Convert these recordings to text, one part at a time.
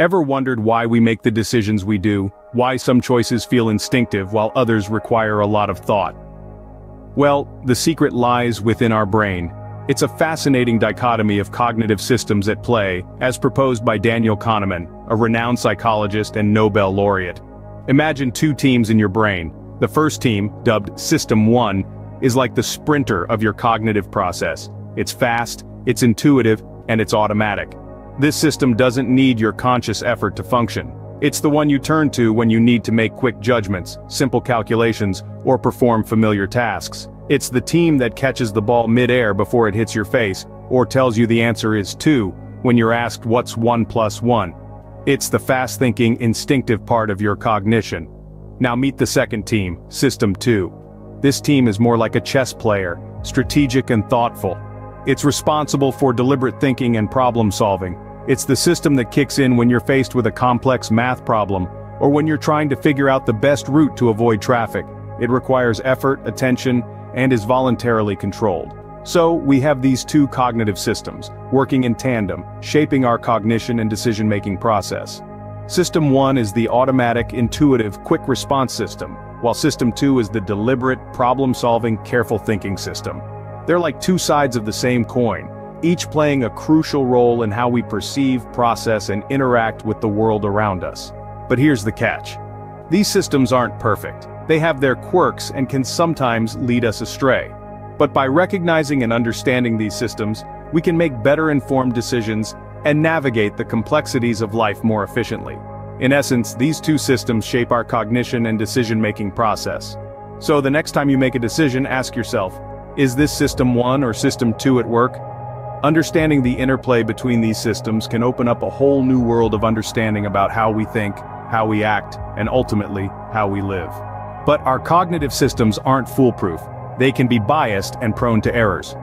Ever wondered why we make the decisions we do, why some choices feel instinctive while others require a lot of thought? Well, the secret lies within our brain. It's a fascinating dichotomy of cognitive systems at play, as proposed by Daniel Kahneman, a renowned psychologist and Nobel laureate. Imagine two teams in your brain. The first team, dubbed System 1, is like the sprinter of your cognitive process. It's fast, it's intuitive, and it's automatic. This system doesn't need your conscious effort to function. It's the one you turn to when you need to make quick judgments, simple calculations, or perform familiar tasks. It's the team that catches the ball mid-air before it hits your face, or tells you the answer is 2, when you're asked what's 1 plus 1. It's the fast-thinking, instinctive part of your cognition. Now meet the second team, System 2. This team is more like a chess player, strategic and thoughtful. It's responsible for deliberate thinking and problem solving, it's the system that kicks in when you're faced with a complex math problem, or when you're trying to figure out the best route to avoid traffic. It requires effort, attention, and is voluntarily controlled. So, we have these two cognitive systems, working in tandem, shaping our cognition and decision-making process. System 1 is the automatic, intuitive, quick response system, while System 2 is the deliberate, problem-solving, careful thinking system. They're like two sides of the same coin, each playing a crucial role in how we perceive, process and interact with the world around us. But here's the catch. These systems aren't perfect. They have their quirks and can sometimes lead us astray. But by recognizing and understanding these systems, we can make better informed decisions and navigate the complexities of life more efficiently. In essence, these two systems shape our cognition and decision-making process. So the next time you make a decision, ask yourself, is this system 1 or system 2 at work? Understanding the interplay between these systems can open up a whole new world of understanding about how we think, how we act, and ultimately, how we live. But our cognitive systems aren't foolproof. They can be biased and prone to errors.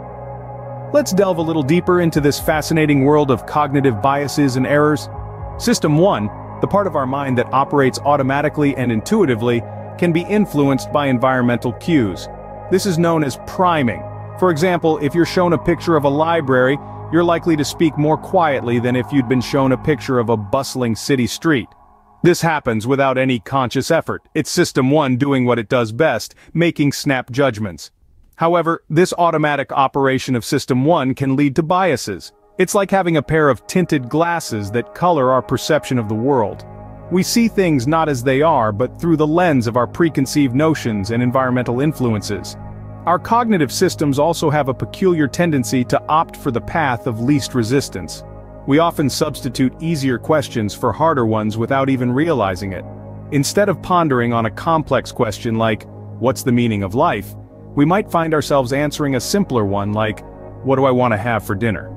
Let's delve a little deeper into this fascinating world of cognitive biases and errors. System 1, the part of our mind that operates automatically and intuitively, can be influenced by environmental cues. This is known as priming, for example, if you're shown a picture of a library, you're likely to speak more quietly than if you'd been shown a picture of a bustling city street. This happens without any conscious effort, it's System 1 doing what it does best, making snap judgments. However, this automatic operation of System 1 can lead to biases. It's like having a pair of tinted glasses that color our perception of the world. We see things not as they are but through the lens of our preconceived notions and environmental influences. Our cognitive systems also have a peculiar tendency to opt for the path of least resistance. We often substitute easier questions for harder ones without even realizing it. Instead of pondering on a complex question like, what's the meaning of life, we might find ourselves answering a simpler one like, what do I want to have for dinner?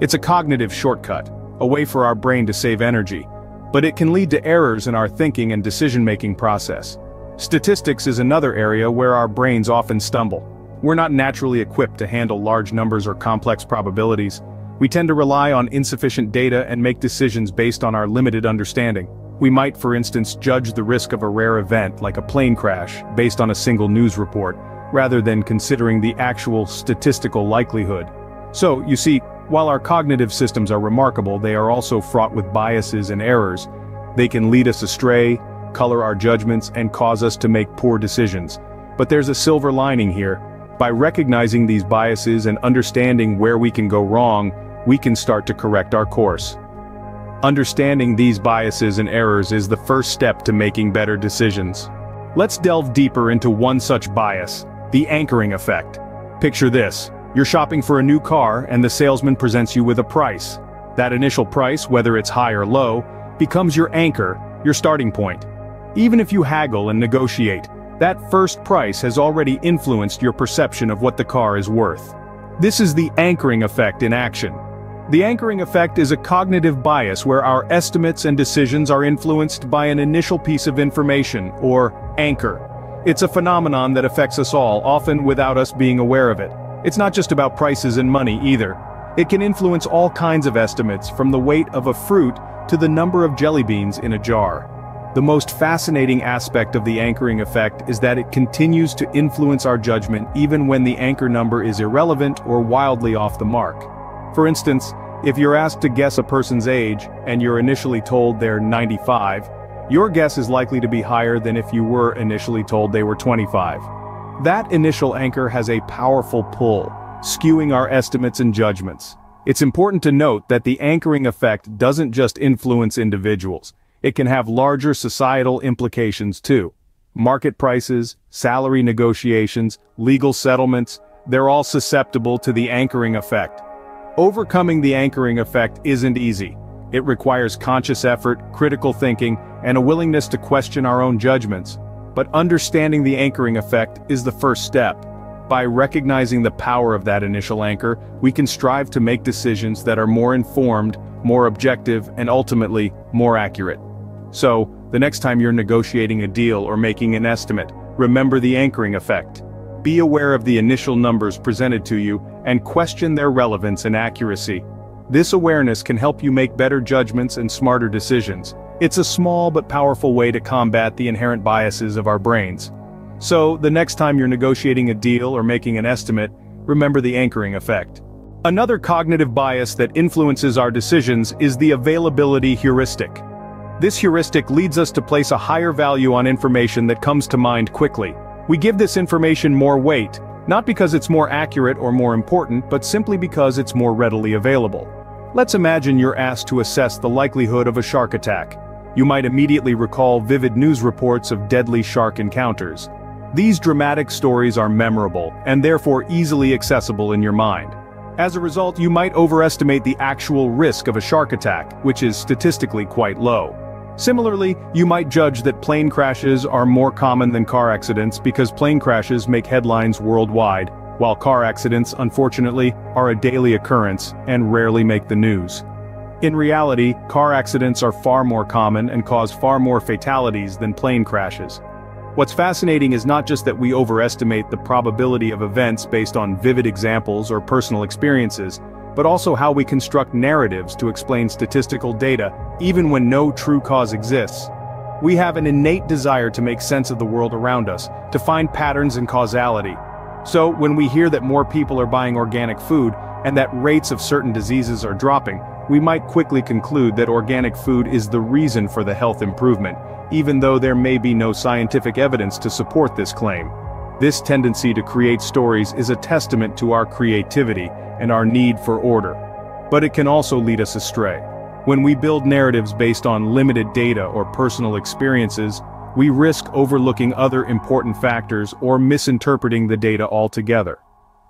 It's a cognitive shortcut, a way for our brain to save energy, but it can lead to errors in our thinking and decision-making process. Statistics is another area where our brains often stumble. We're not naturally equipped to handle large numbers or complex probabilities. We tend to rely on insufficient data and make decisions based on our limited understanding. We might, for instance, judge the risk of a rare event like a plane crash based on a single news report, rather than considering the actual statistical likelihood. So, you see, while our cognitive systems are remarkable, they are also fraught with biases and errors. They can lead us astray, color our judgments, and cause us to make poor decisions. But there's a silver lining here. By recognizing these biases and understanding where we can go wrong, we can start to correct our course. Understanding these biases and errors is the first step to making better decisions. Let's delve deeper into one such bias, the anchoring effect. Picture this, you're shopping for a new car and the salesman presents you with a price. That initial price, whether it's high or low, becomes your anchor, your starting point. Even if you haggle and negotiate, that first price has already influenced your perception of what the car is worth. This is the anchoring effect in action. The anchoring effect is a cognitive bias where our estimates and decisions are influenced by an initial piece of information, or anchor. It's a phenomenon that affects us all, often without us being aware of it. It's not just about prices and money either. It can influence all kinds of estimates, from the weight of a fruit to the number of jelly beans in a jar. The most fascinating aspect of the anchoring effect is that it continues to influence our judgment even when the anchor number is irrelevant or wildly off the mark. For instance, If you're asked to guess a person's age, and you're initially told they're 95, your guess is likely to be higher than if you were initially told they were 25. That initial anchor has a powerful pull, skewing our estimates and judgments. It's important to note that the anchoring effect doesn't just influence individuals, it can have larger societal implications too. Market prices, salary negotiations, legal settlements, they're all susceptible to the anchoring effect. Overcoming the anchoring effect isn't easy. It requires conscious effort, critical thinking, and a willingness to question our own judgments. But understanding the anchoring effect is the first step. By recognizing the power of that initial anchor, we can strive to make decisions that are more informed, more objective, and ultimately, more accurate. So, the next time you're negotiating a deal or making an estimate, remember the anchoring effect. Be aware of the initial numbers presented to you and question their relevance and accuracy. This awareness can help you make better judgments and smarter decisions. It's a small but powerful way to combat the inherent biases of our brains. So, the next time you're negotiating a deal or making an estimate, remember the anchoring effect. Another cognitive bias that influences our decisions is the availability heuristic. This heuristic leads us to place a higher value on information that comes to mind quickly, we give this information more weight, not because it's more accurate or more important but simply because it's more readily available. Let's imagine you're asked to assess the likelihood of a shark attack. You might immediately recall vivid news reports of deadly shark encounters. These dramatic stories are memorable, and therefore easily accessible in your mind. As a result you might overestimate the actual risk of a shark attack, which is statistically quite low. Similarly, you might judge that plane crashes are more common than car accidents because plane crashes make headlines worldwide, while car accidents, unfortunately, are a daily occurrence and rarely make the news. In reality, car accidents are far more common and cause far more fatalities than plane crashes. What's fascinating is not just that we overestimate the probability of events based on vivid examples or personal experiences, but also how we construct narratives to explain statistical data, even when no true cause exists. We have an innate desire to make sense of the world around us, to find patterns and causality. So, when we hear that more people are buying organic food, and that rates of certain diseases are dropping, we might quickly conclude that organic food is the reason for the health improvement, even though there may be no scientific evidence to support this claim. This tendency to create stories is a testament to our creativity and our need for order. But it can also lead us astray. When we build narratives based on limited data or personal experiences, we risk overlooking other important factors or misinterpreting the data altogether.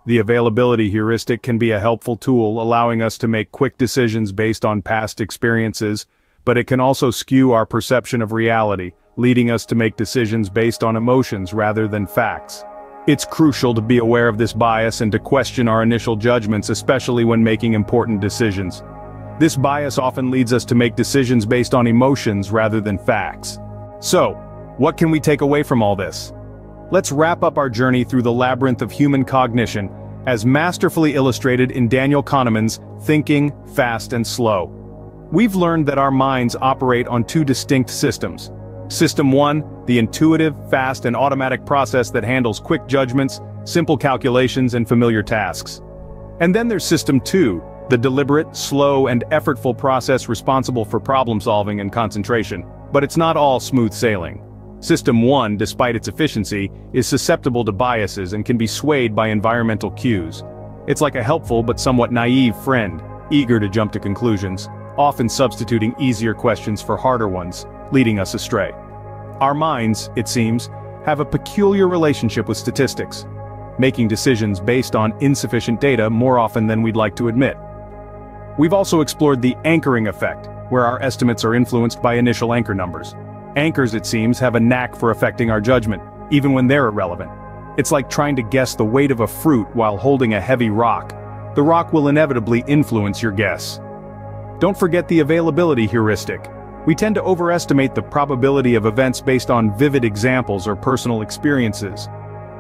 The availability heuristic can be a helpful tool allowing us to make quick decisions based on past experiences, but it can also skew our perception of reality, leading us to make decisions based on emotions rather than facts. It's crucial to be aware of this bias and to question our initial judgments especially when making important decisions. This bias often leads us to make decisions based on emotions rather than facts. So, what can we take away from all this? Let's wrap up our journey through the labyrinth of human cognition, as masterfully illustrated in Daniel Kahneman's Thinking, Fast and Slow. We've learned that our minds operate on two distinct systems, System 1, the intuitive, fast and automatic process that handles quick judgments, simple calculations and familiar tasks. And then there's System 2, the deliberate, slow and effortful process responsible for problem solving and concentration. But it's not all smooth sailing. System 1, despite its efficiency, is susceptible to biases and can be swayed by environmental cues. It's like a helpful but somewhat naive friend, eager to jump to conclusions, often substituting easier questions for harder ones leading us astray. Our minds, it seems, have a peculiar relationship with statistics, making decisions based on insufficient data more often than we'd like to admit. We've also explored the anchoring effect, where our estimates are influenced by initial anchor numbers. Anchors, it seems, have a knack for affecting our judgment, even when they're irrelevant. It's like trying to guess the weight of a fruit while holding a heavy rock. The rock will inevitably influence your guess. Don't forget the availability heuristic, we tend to overestimate the probability of events based on vivid examples or personal experiences.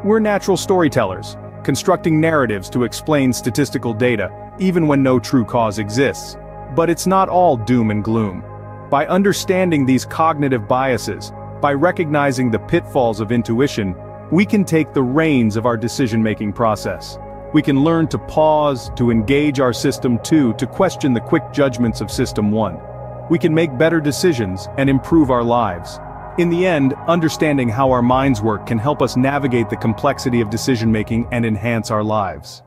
We're natural storytellers, constructing narratives to explain statistical data, even when no true cause exists. But it's not all doom and gloom. By understanding these cognitive biases, by recognizing the pitfalls of intuition, we can take the reins of our decision-making process. We can learn to pause, to engage our System 2, to question the quick judgments of System 1. We can make better decisions and improve our lives. In the end, understanding how our minds work can help us navigate the complexity of decision-making and enhance our lives.